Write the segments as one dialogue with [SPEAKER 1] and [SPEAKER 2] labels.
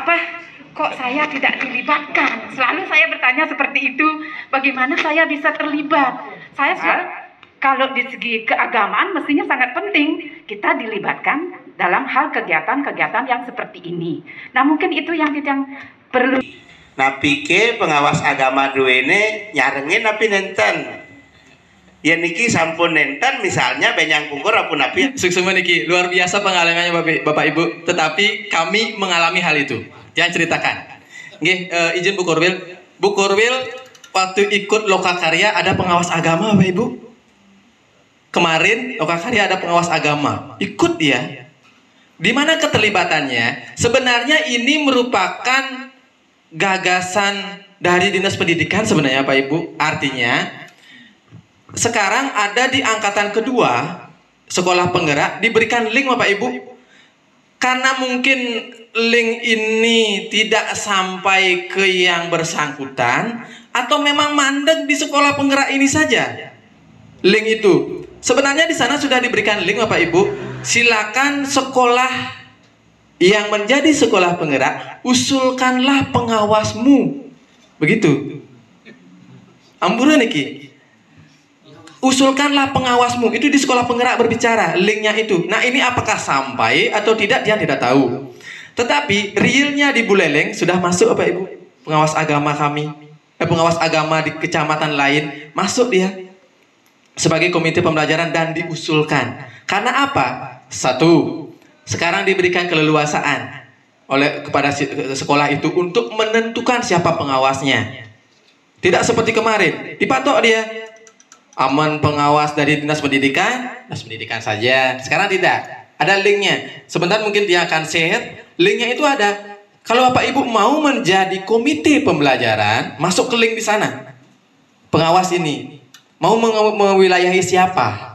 [SPEAKER 1] apa kok saya tidak dilibatkan? Selalu saya bertanya seperti itu, bagaimana saya bisa terlibat? Saya selalu, kalau di segi keagamaan mestinya sangat penting kita dilibatkan dalam hal kegiatan-kegiatan yang seperti ini. Nah mungkin itu yang yang perlu.
[SPEAKER 2] Nah pike pengawas agama dua ini nyarengin tapi nenten. Ya niki sampun nenten misalnya benyang pungkur apa napi.
[SPEAKER 3] Suksema niki luar biasa pengalamannya Bapak, Bapak Ibu. Tetapi kami mengalami hal itu. Jangan ceritakan. Nggih, uh, izin Bu Korwil. Bu Korwil waktu ikut lokakarya ada pengawas agama Bapak Ibu. Kemarin lokakarya ada pengawas agama. Ikut dia. Di mana keterlibatannya? Sebenarnya ini merupakan gagasan dari Dinas Pendidikan sebenarnya Pak Ibu. Artinya sekarang ada di angkatan kedua sekolah penggerak diberikan link Bapak Ibu. Karena mungkin link ini tidak sampai ke yang bersangkutan atau memang mandek di sekolah penggerak ini saja. Link itu. Sebenarnya di sana sudah diberikan link Bapak Ibu silakan sekolah yang menjadi sekolah penggerak, usulkanlah pengawasmu. Begitu. Amburan niki. Usulkanlah pengawasmu. Itu di sekolah penggerak berbicara, linknya itu. Nah ini apakah sampai atau tidak dia tidak tahu. Tetapi realnya di Buleleng sudah masuk apa Ibu? Pengawas agama kami. Eh, pengawas agama di kecamatan lain masuk dia sebagai komite pembelajaran dan diusulkan. Karena apa? Satu, sekarang diberikan keleluasaan oleh kepada sekolah itu untuk menentukan siapa pengawasnya. Tidak seperti kemarin, dipatok dia. Aman pengawas dari Dinas Pendidikan, Dinas Pendidikan saja. Sekarang tidak. Ada linknya. Sebentar mungkin dia akan share. Linknya itu ada. Kalau Bapak Ibu mau menjadi komite pembelajaran, masuk ke link di sana. Pengawas ini. Mau mewilayahi siapa?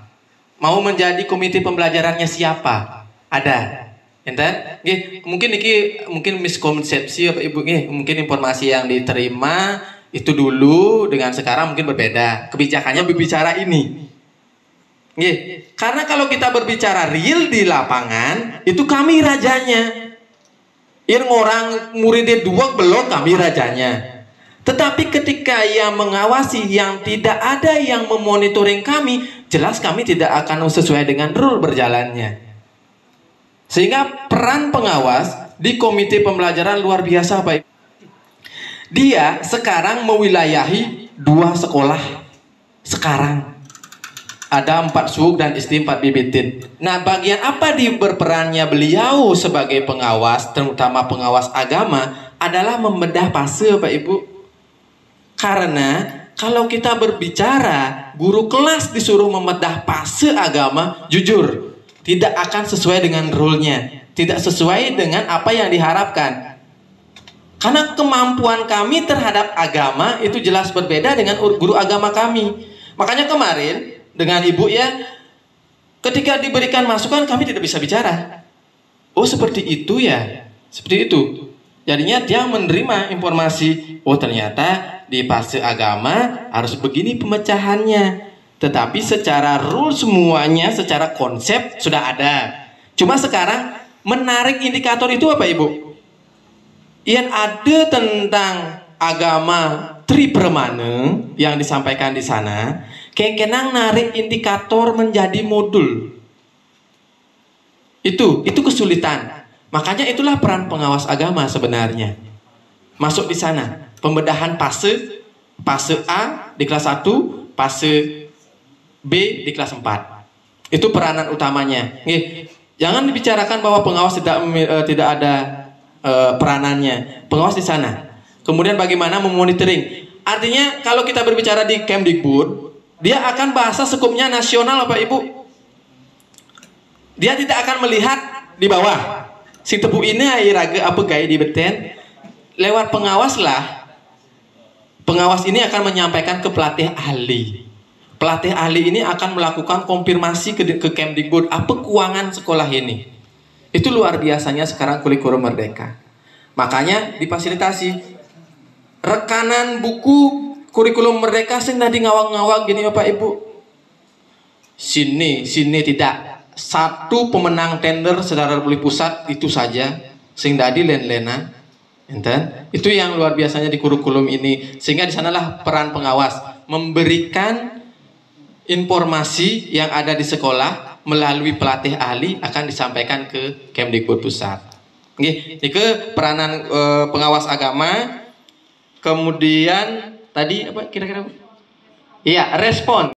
[SPEAKER 3] mau menjadi komite pembelajarannya siapa? Ada. Enten? Mungkin iki mungkin miskonsepsi apa Ibu mungkin informasi yang diterima itu dulu dengan sekarang mungkin berbeda. Kebijakannya berbicara ini. Nggih, karena kalau kita berbicara real di lapangan, itu kami rajanya. Yang orang muridnya dua belum kami rajanya. Tetapi ketika yang mengawasi yang tidak ada yang memonitoring kami, jelas kami tidak akan sesuai dengan rule berjalannya. Sehingga peran pengawas di komite pembelajaran luar biasa baik. Dia sekarang mewilayahi dua sekolah. Sekarang ada empat suku dan istri empat bibitin. Nah, bagian apa di berperannya beliau sebagai pengawas, terutama pengawas agama, adalah membedah fase, Pak Ibu karena kalau kita berbicara, guru kelas disuruh membedah fase agama, jujur, tidak akan sesuai dengan rule-nya. Tidak sesuai dengan apa yang diharapkan. Karena kemampuan kami terhadap agama itu jelas berbeda dengan guru agama kami. Makanya kemarin dengan ibu ya, ketika diberikan masukan kami tidak bisa bicara. Oh seperti itu ya, seperti itu. Jadinya dia menerima informasi, oh ternyata di fase agama harus begini pemecahannya. Tetapi secara rule semuanya, secara konsep sudah ada. Cuma sekarang menarik indikator itu apa Ibu? Yang ada tentang agama tripermane yang disampaikan di sana, kenang narik indikator menjadi modul. Itu, itu kesulitan. Makanya itulah peran pengawas agama sebenarnya. Masuk di sana pembedahan fase fase A di kelas 1, fase B di kelas 4. Itu peranan utamanya. Nih, jangan dibicarakan bahwa pengawas tidak uh, tidak ada uh, peranannya. Pengawas di sana. Kemudian bagaimana memonitoring? Artinya kalau kita berbicara di Kemdikbud, dia akan bahasa sekupnya nasional Bapak Ibu. Dia tidak akan melihat di bawah. Si tebu ini raga apa gaya di beten. Lewat pengawas lah Pengawas ini akan menyampaikan ke pelatih ahli. Pelatih ahli ini akan melakukan konfirmasi ke, ke Kemdikbud apa keuangan sekolah ini. Itu luar biasanya sekarang kurikulum merdeka. Makanya difasilitasi rekanan buku kurikulum merdeka sing tadi ngawang-ngawang gini Bapak Ibu. Sini, sini tidak. Satu pemenang tender secara pusat itu saja sing tadi len-lenan Enten? Itu yang luar biasanya di kurikulum ini. Sehingga di sanalah peran pengawas memberikan informasi yang ada di sekolah melalui pelatih ahli akan disampaikan ke Kemdikbud pusat. Nggih, itu peranan eh, pengawas agama. Kemudian tadi apa kira-kira? Iya, respon